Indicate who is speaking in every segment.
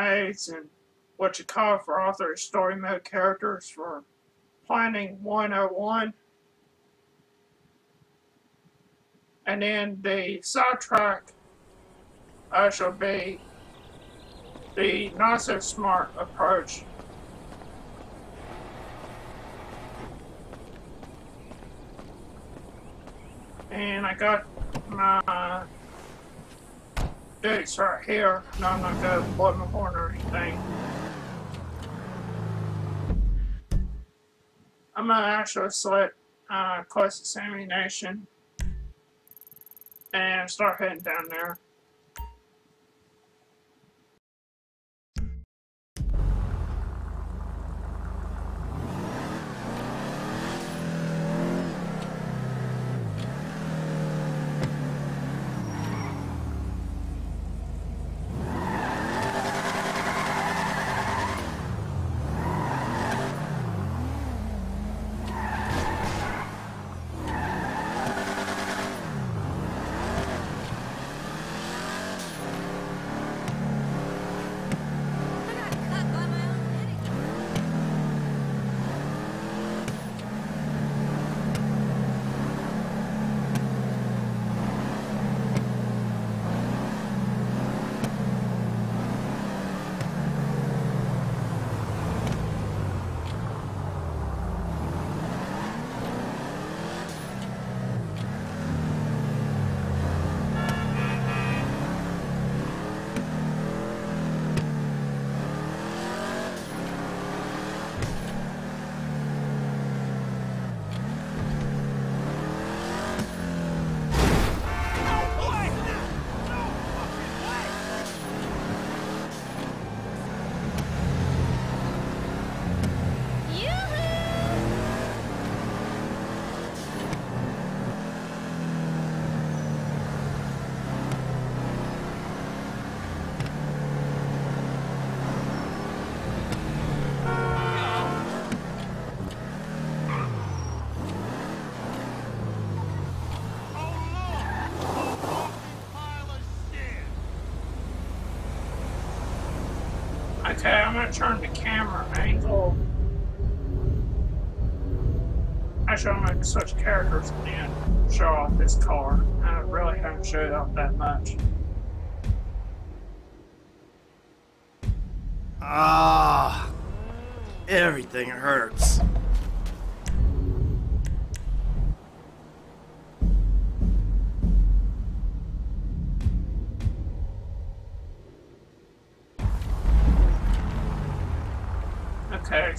Speaker 1: grenades and what you call for author story mode characters for Planning 101. And then the soundtrack uh, shall be the not so smart approach. And I got my dates right here. No, I'm not going to blow my horn or anything. I'm going to actually select uh, closest Ammu-Nation and start heading down there. Okay, I'm gonna turn the camera angle. Actually, I'm gonna switch characters and show off this car. I really haven't showed off that much.
Speaker 2: Ah, everything hurts.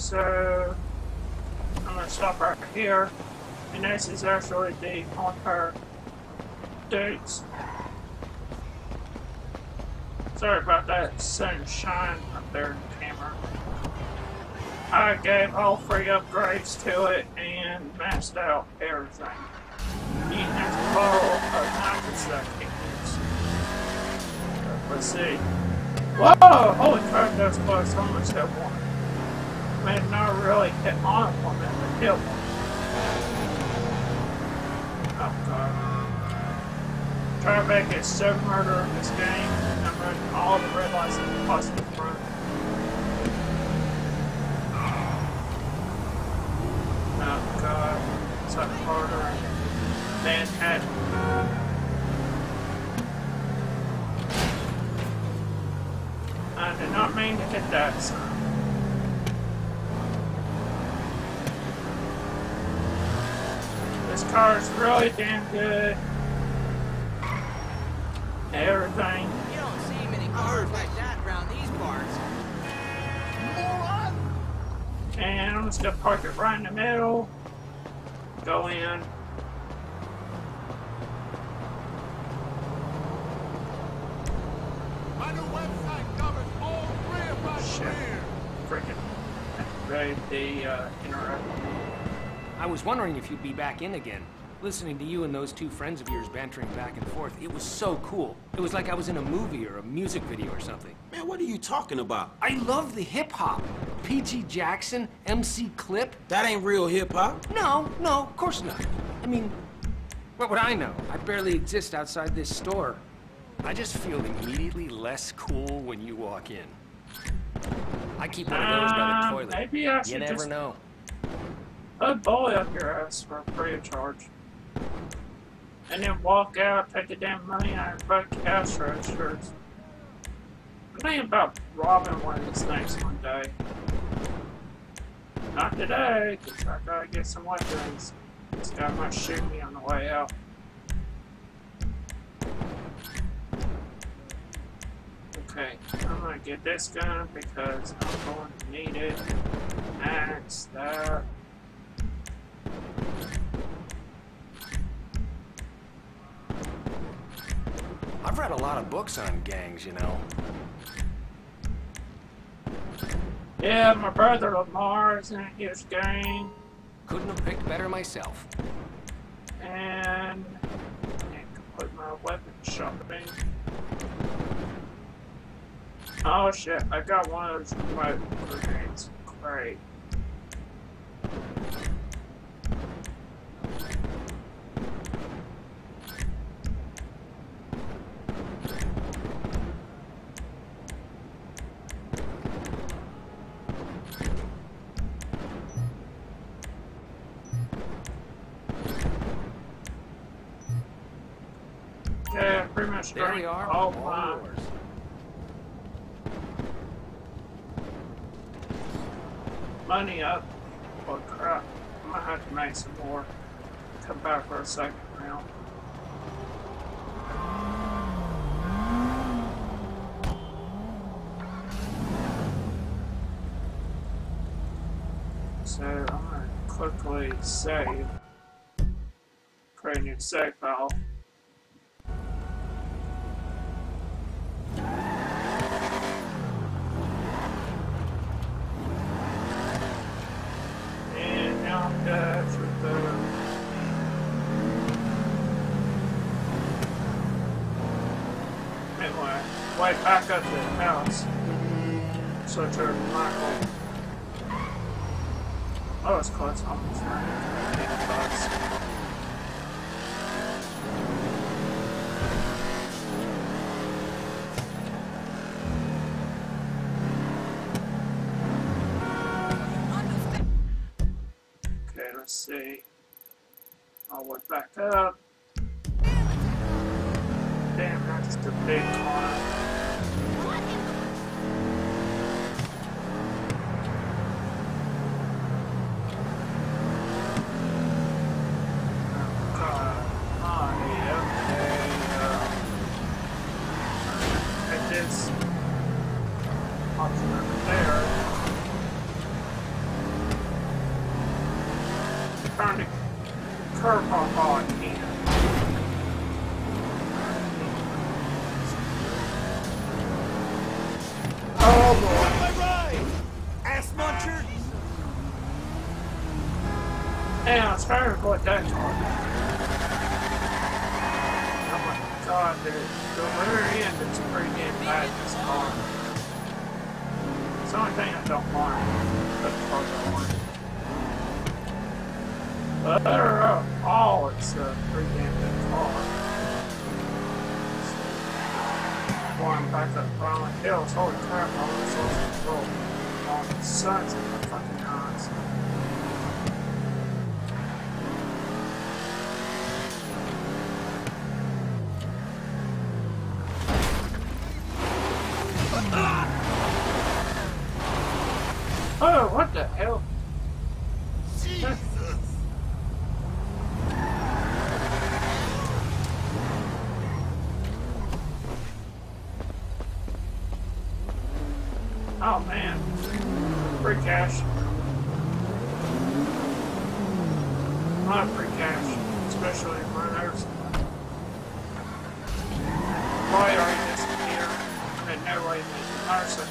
Speaker 1: So I'm gonna stop right here, and this is actually the on her dates. Sorry about that sunshine up there in the camera. I gave all three upgrades to it and maxed out everything. You have to follow a time seconds. Let's see. Whoa! Holy crap, that's close. Almost hit one. I mean, not really hit on one, but hit one. Oh god. Try to make it so murder in this game, and I'm running all the red lights in the possible front. Oh god. It's like than had. I did not mean to hit that This car is really damn good. Everything.
Speaker 3: You don't see many cars like that around these parts.
Speaker 1: And I'm just gonna park it right in the middle. Go in.
Speaker 4: My new website covers all three of my
Speaker 1: Shit. Freaking ready the uh, interrupt.
Speaker 5: I was wondering if you'd be back in again. Listening to you and those two friends of yours bantering back and forth, it was so cool. It was like I was in a movie or a music video or something.
Speaker 6: Man, what are you talking about?
Speaker 5: I love the hip hop. PG Jackson, MC Clip.
Speaker 6: That ain't real hip hop.
Speaker 5: No, no, of course not. I mean, what would I know? I barely exist outside this store. I just feel immediately less cool when you walk in. I keep one of those by the
Speaker 1: Um,
Speaker 5: toilet.
Speaker 1: maybe I
Speaker 5: you never
Speaker 1: just
Speaker 5: know.
Speaker 1: Put bully up your ass for free of charge. And then walk out, take the damn money out of both cash registers. I'm thinking about robbing one of these things one day. Not today, because I gotta get some weapons. This guy might shoot me on the way out. Okay, I'm gonna get this gun because I'm going to need it. Axe, that.
Speaker 5: I've read a lot of books on gangs, you know.
Speaker 1: Yeah, my brother Lamar is in his gang,
Speaker 5: Couldn't have picked better myself.
Speaker 1: and I can put my weapon shopping. Oh shit, I got one of those remote grenades. Great. Money up. Oh crap. I'm gonna have to make some more. Come back for a second round. So I'm gonna quickly save. Create a new save file. And now I'm done with the Way back up the house. So I to Michael. Oh, it's. Almost Yeah, it's to put that car. Oh my god, dude. The rear end is uh, pretty damn bad in this car. It's the only thing I don't want. But the cars I want. But overall, it's a pretty damn good car. Going back up Rolling Hills, holy crap, all this source control. In the fucking eyes. Oh, what the hell?
Speaker 4: Jesus!
Speaker 1: Oh man. Free cash. Not free cash, especially in runners. Why are you disappear? And no way the motorcycle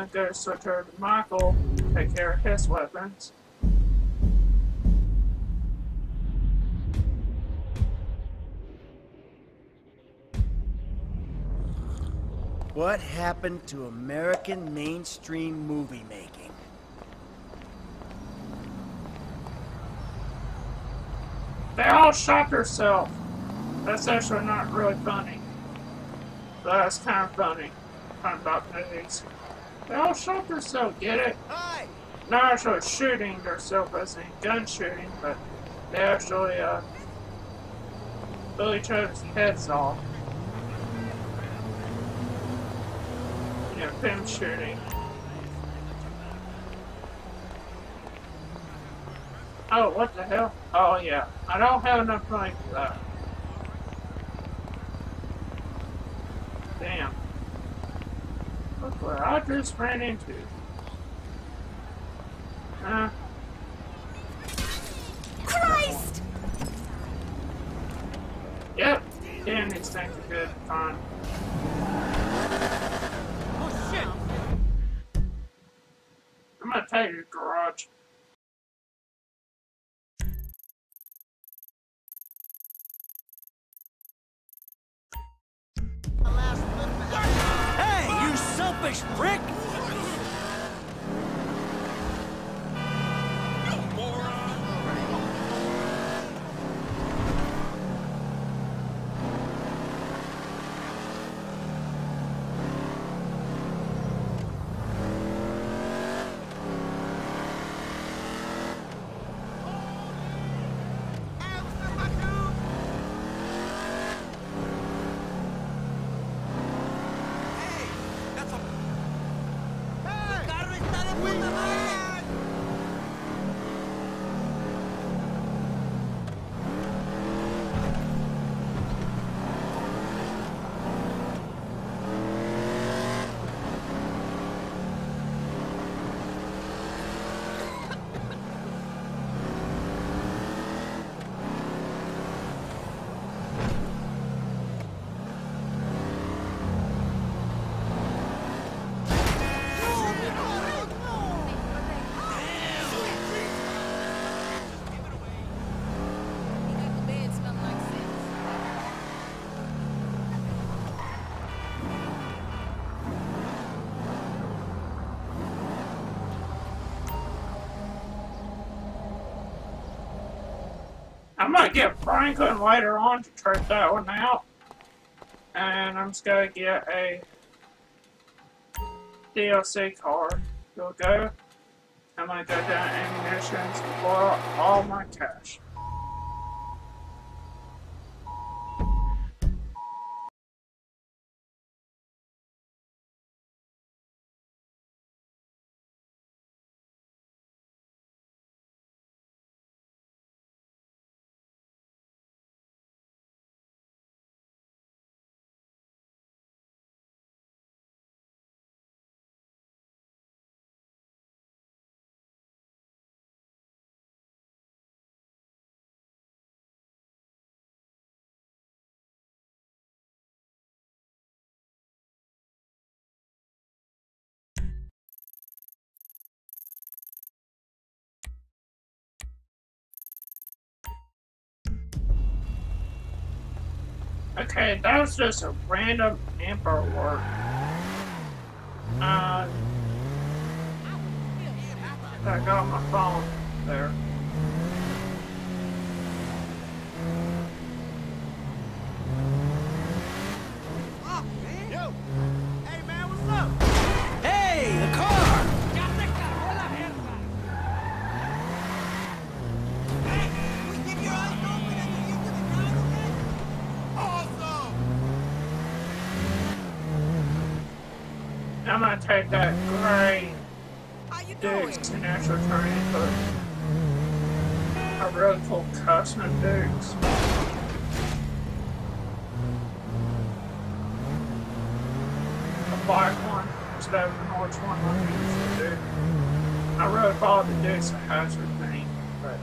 Speaker 1: Okay, now I'm gonna go switch over to Michael, take care of his weapons.
Speaker 2: What happened to American mainstream movie making?
Speaker 1: They all shot themselves. That's actually not really funny. But that's kind of funny. Fun about movies. They all shot themselves, get it?
Speaker 3: Hi!
Speaker 1: Not actually shooting themselves as in gun shooting, but they actually, uh, blew each other's heads off. You know, shooting. Oh, what the hell? Oh, yeah. I don't have enough money for that. Damn. What I just ran into. Huh?
Speaker 7: Christ!
Speaker 1: Yep. These things are good. time.
Speaker 4: Oh shit!
Speaker 1: I'm gonna take your garage.
Speaker 4: Selfish prick!
Speaker 3: Hey! That's a... Hey! ¡Carro está de puta madre!
Speaker 7: You got the bed smelling like sex.
Speaker 1: I might get Franklin later on to try that one out. And I'm just gonna get a DLC card. You'll go. I'm gonna go down Ammu-Nation and blow all my cash. Okay, that was just a random amber. Uh, I got my phone there. Gonna that gray
Speaker 7: How you doing?
Speaker 1: Dukes and actually turn it into a really cool custom Dukes. A black one instead of an orange one like we do. I really thought the Dukes a hazard thing. but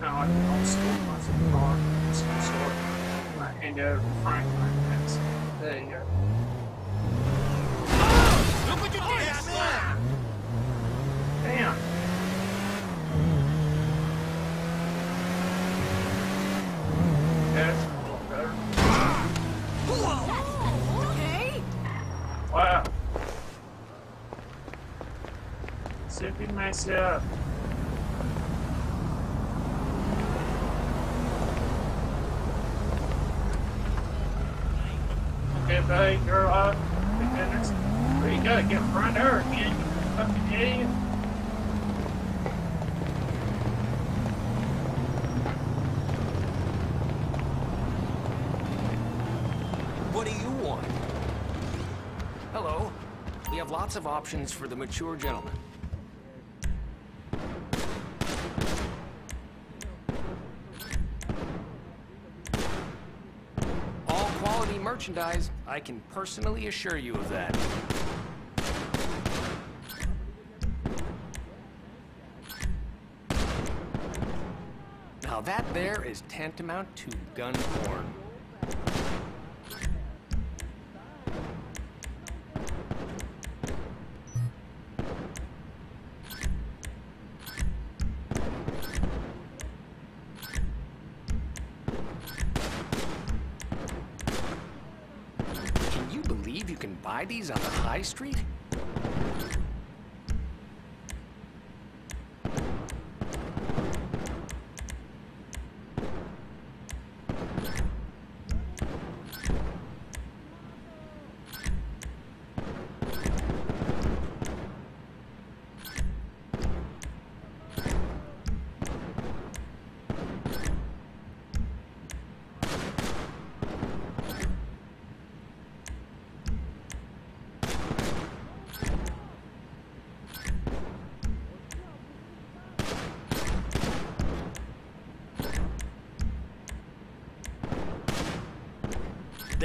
Speaker 1: kind of like an old school muscle car of some sort. I hand it over Franklin. That's, there you go.
Speaker 4: What you did, man!
Speaker 1: Damn. That's a little better.
Speaker 7: Okay.
Speaker 1: Wow. See if you mess it up. Okay, buddy, you're up. Thank goodness. But you gotta get front of her you fucking idiot.
Speaker 5: What do you want? Hello. We have lots of options for the mature gentleman. All quality merchandise, I can personally assure you of that. That there is tantamount to gun porn. Can you believe you can buy these on the high street?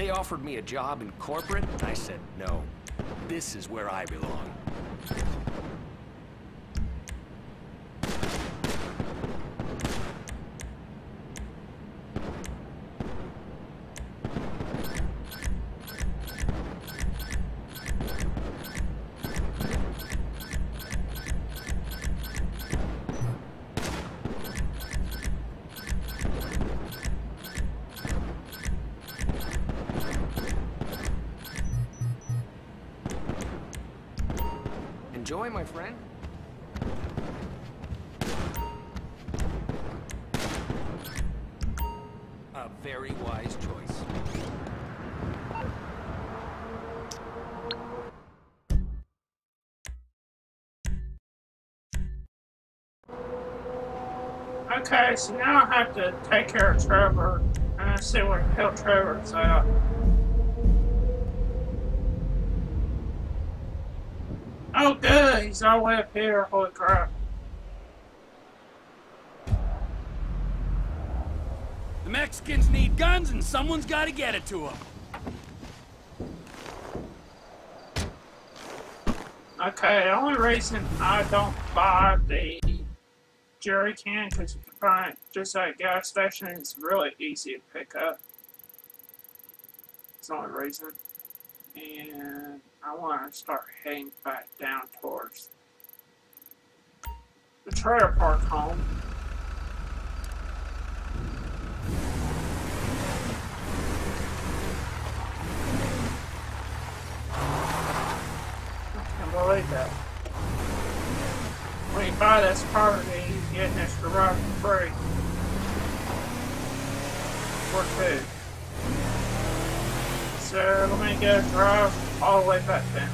Speaker 5: They offered me a job in corporate, I said no. This is where I belong.
Speaker 1: So now I have to take care of Trevor and see where the hell Trevor's at. Oh, good. He's all the way up here. Holy crap.
Speaker 8: The Mexicans need guns and someone's got to get it to them.
Speaker 1: Okay, the only reason I don't buy the jerry can because you find just a gas station. It's really easy to pick up. It's the only reason. And I want to start heading back down towards the trailer park home. I can't believe that. When you buy this property, you get an extra ride for free. Or two. So let me go drive all the way back then.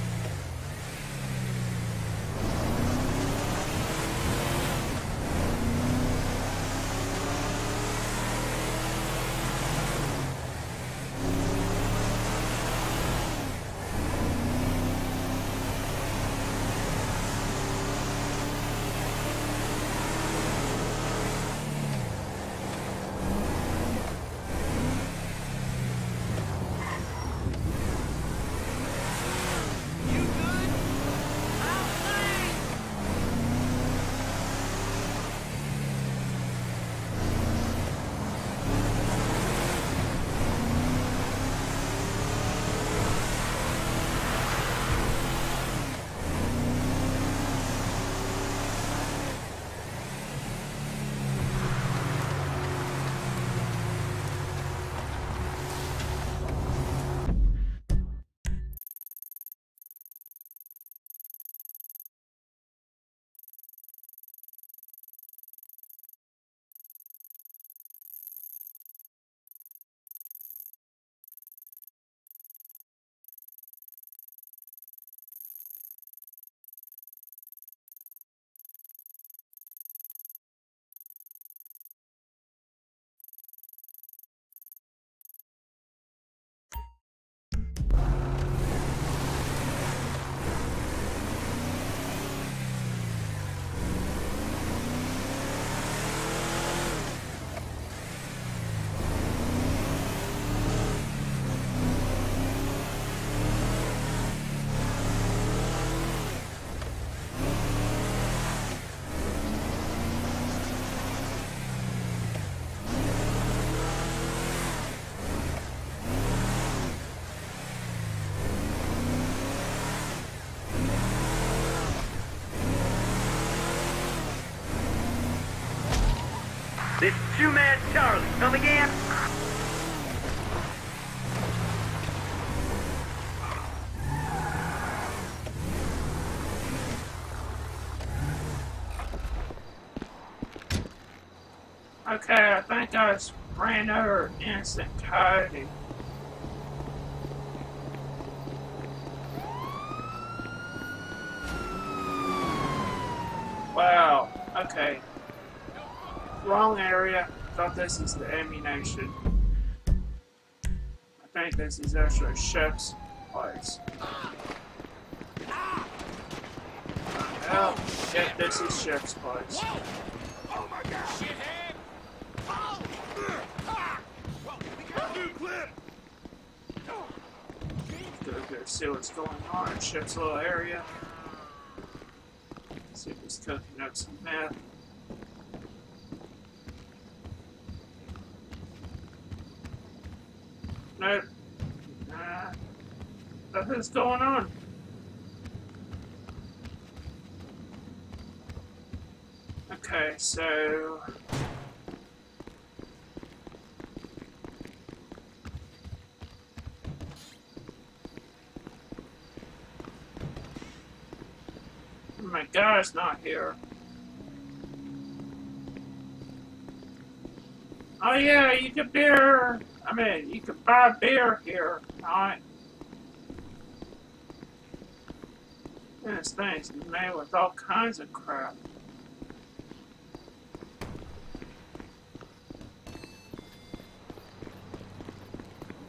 Speaker 9: Two-Man Charlie. Come again?
Speaker 1: Okay, I think I ran over innocent Cody. Wow, okay. Wrong area. I thought this is the Ammu-Nation. I think this is actually Chef's place. Oh, yeah, this is Chef's place.
Speaker 4: Oh my god! Shithead! Oh! We!
Speaker 1: Go, go see what's going on in Chef's little area. See if he's cooking up some meth. Nothing's going on. Okay, so. My guy's not here. Oh yeah, you can beer. I mean, you can buy beer here, This thing's made with all kinds of crap.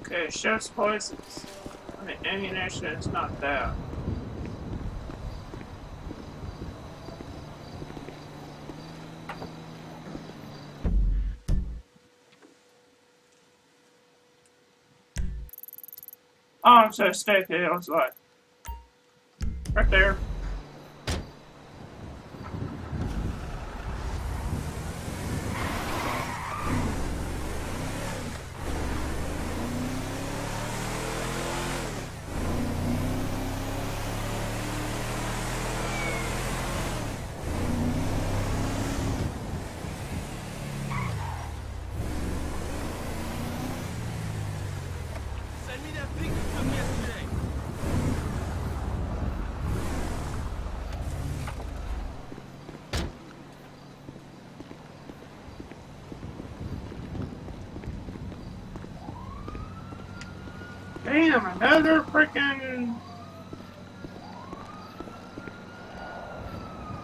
Speaker 1: Okay, chef's places. I mean, Ammu-Nation is not that. Oh, I'm so stupid. I was like, right there.
Speaker 8: Send me that pic you took yesterday.
Speaker 1: Damn, another freaking.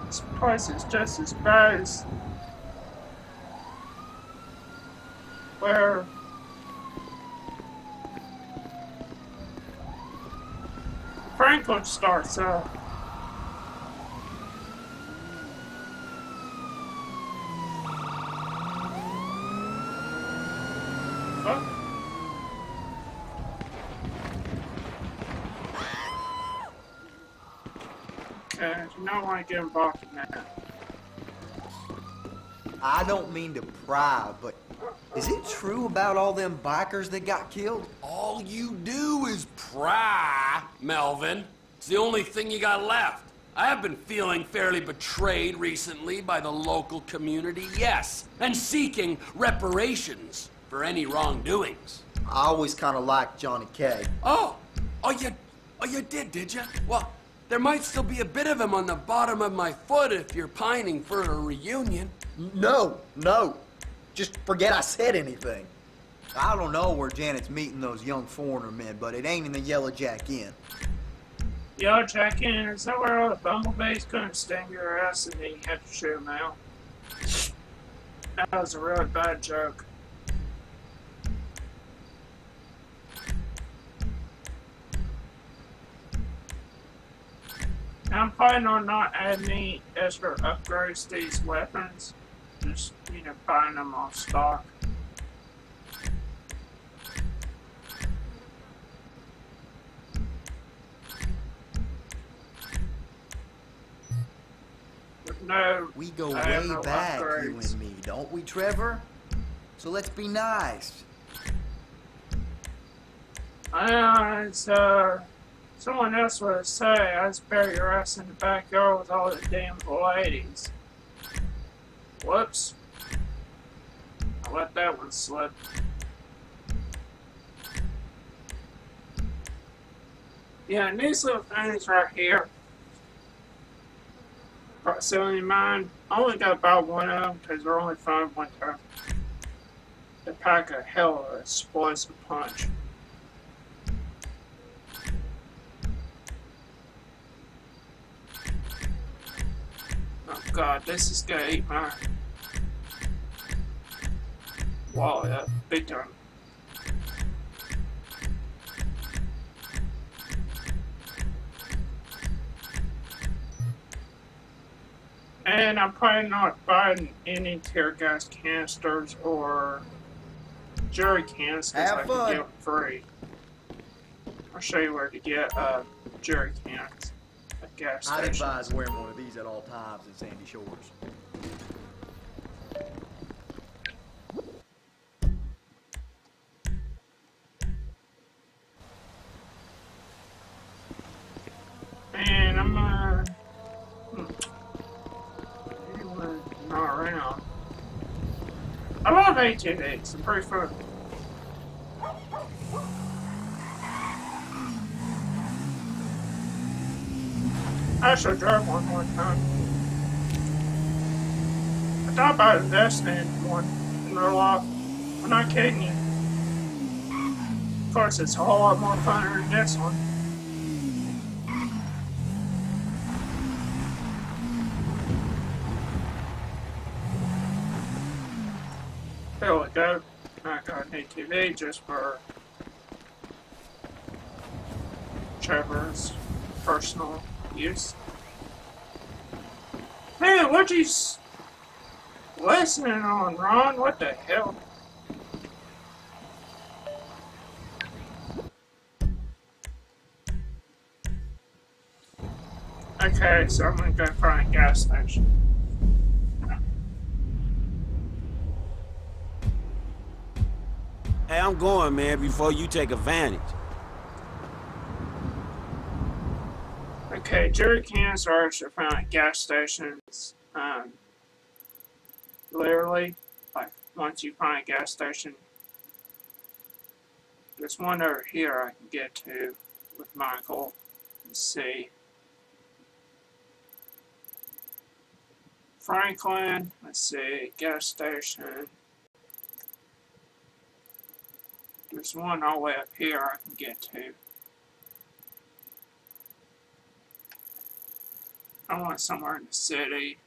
Speaker 1: This price is just as bad as. Where. Franklin starts out. Okay, you don't want to get involved in that.
Speaker 10: I don't mean to pry, but is it true about all them bikers that got killed?
Speaker 8: All you do is pry, Melvin. It's the only thing you got left. I have been feeling fairly betrayed recently by the local community, yes, and seeking reparations for any wrongdoings.
Speaker 10: I always kind of liked Johnny K.
Speaker 8: Oh, oh, you, oh, you did, did you? Well, there might still be a bit of him on the bottom of my foot if you're pining for a reunion.
Speaker 10: No, no. Just forget I said anything. I don't know where Janet's meeting those young foreigner men, but it ain't in the Yellow Jack Inn.
Speaker 1: Yellow Jack Inn? is that where all the bumblebees couldn't sting your ass and then you had to shoot them out? That was a really bad joke. I'm planning on not adding any extra upgrades to these weapons. Just, you know, buying them off stock. No,
Speaker 10: We go way
Speaker 1: no
Speaker 10: back, you and me, don't we, Trevor? So let's be nice.
Speaker 1: Uh, it's, uh, someone else would say I just bury your ass in the backyard with all the damn ladies. Whoops. I let that one slip. Yeah, and these little things right here. Proximity mine. I only got about one of them because they're only found one time. They pack a hell of a explosive punch. God, this is gonna eat my wallet up big time. And I'm probably not buying any tear gas canisters or jerry cans because I
Speaker 10: fun.
Speaker 1: can get them free. I'll show you where to get uh, jerry cans gas
Speaker 10: I'd advise wearing one of these at all times in Sandy Shores.
Speaker 1: And I'm uh, hmm. Not around. I love ATVs. They're pretty fun. I actually drove one one time. I thought about investing in one in real life. I'm not kidding you. Of course, it's a whole lot more fun than this one. There we go. I got an ATV just for Trevor's personal use. Man, what you listening on, Ron? What the hell? Okay, so I'm gonna go find a gas station.
Speaker 6: Hey, I'm going, man, before you take advantage.
Speaker 1: Okay, jerry cans are found at gas stations. Um, literally, like once you find a gas station, there's one over here I can get to with Michael. Let's see. Franklin, let's see, gas station. There's one all the way up here I can get to. I want somewhere in the city.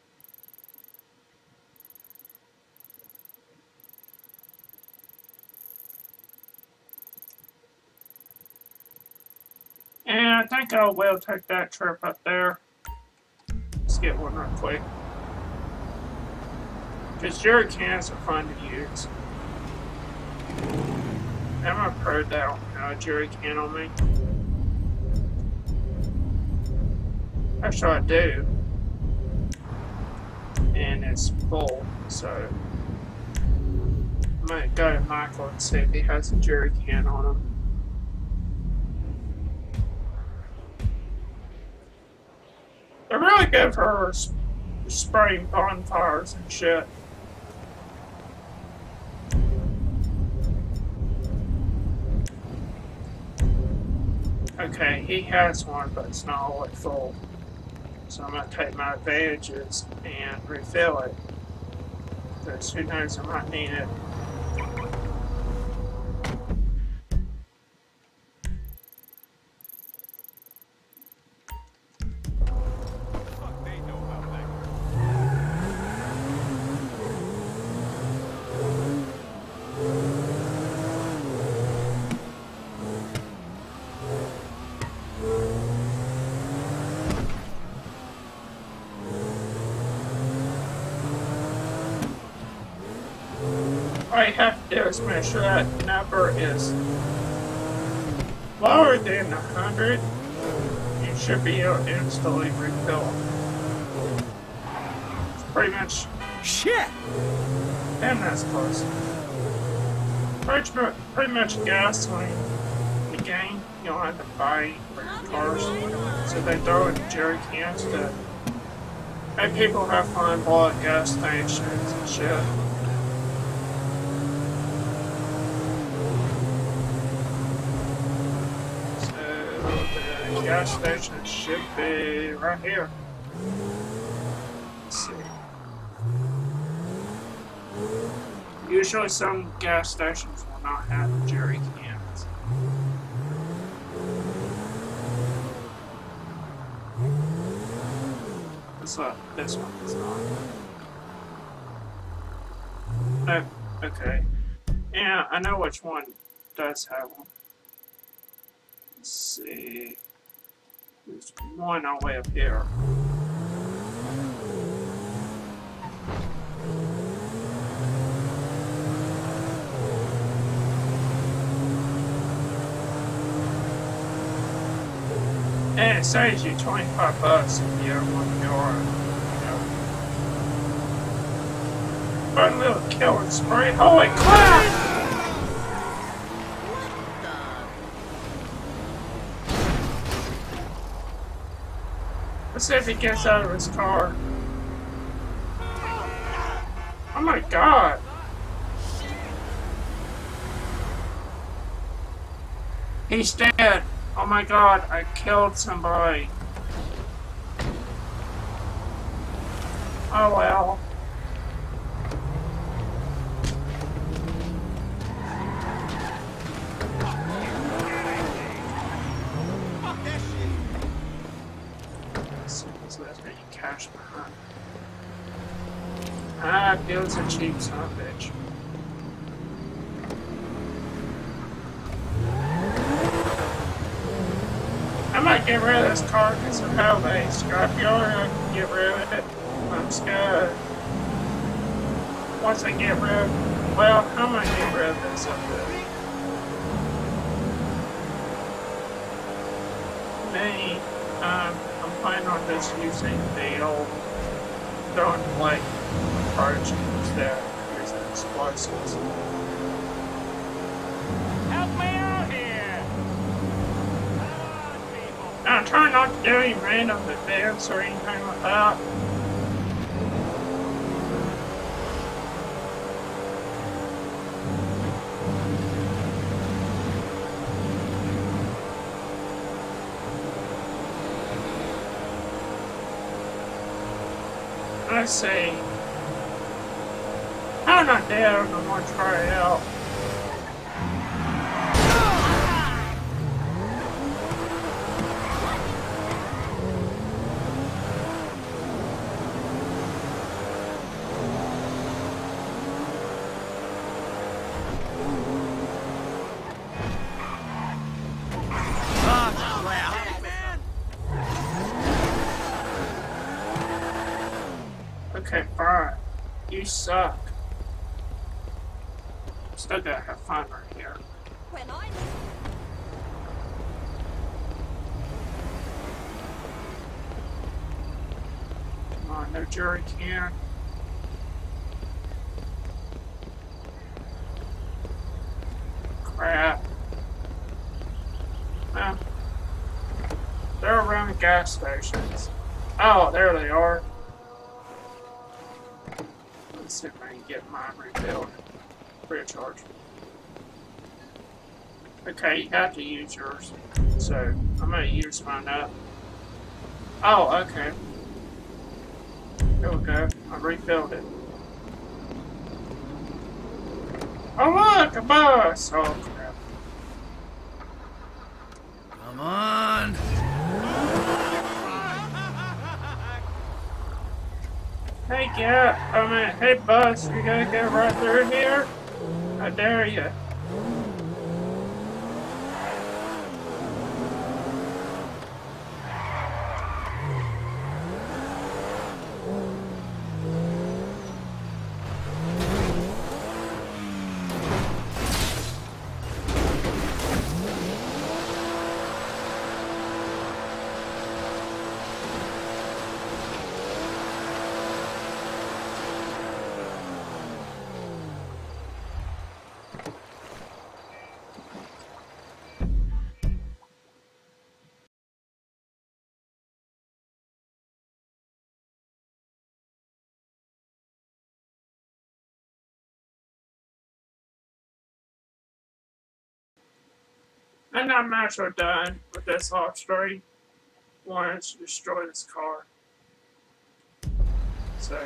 Speaker 1: And I think I will take that trip up there. Let's get one real quick. Because jerry cans are fun to use. I'm a pro that jerry can on me. I do. And it's full, so I might go to Michael and see if he has a jerry can on him. They're really good for spraying bonfires and shit. Okay, he has one, but it's not all full. So I'm gonna take my advantages and refill it. Because who knows, I might need it. Make sure that number is lower than 100. You should be able to instantly refill. It's pretty much,
Speaker 6: Shit!
Speaker 1: damn, that's close. Pretty much, pretty much gasoline in the game. You don't have to buy cars. So they throw in jerry cans to make people have fun, blow at gas stations and shit. Gas station should be right here. Let's see. Usually some gas stations will not have jerry cans. This one, this one is not. Oh, okay. Yeah, I know which one does have one. Let's see. There's all the way up here. And it saves you 25 bucks if you want to go on, you. Fun little killer spray. Holy crap! If he gets out of his car. Oh my god! He's dead! Oh my god, I killed somebody. Oh well.
Speaker 4: Fuck that shit.
Speaker 1: Let's see what's left any cash behind. Ah, Bill's a cheap son of a bitch. I might get rid of this car because of how they scrapyard. I can get rid of it. I'm just gonna. Once I get rid of. Well, I'm gonna get rid of this up there. Um, I'm planning on just using the old throwing like approach of using explosives.
Speaker 4: Help me out here! People.
Speaker 1: I'm trying not to do any random events or anything like that. Let's see. I'm not there I'm gonna try Okay, fine. You suck. I'm Still gotta have fun right here.
Speaker 7: When I
Speaker 1: Come on, no jerry can. Crap. Well, they're around the gas stations. Oh, there they are. See get mine refilled. Free of charge. Okay, you have to use yours. So, I'm gonna use mine up. Oh, okay. Here we go. I refilled it. Oh look, a bus! Oh crap.
Speaker 2: Come on.
Speaker 1: Hey, yeah, I mean, hey bus, you gonna get right through here? I dare you. And I'm actually done with this whole story. Wants to destroy this car. So.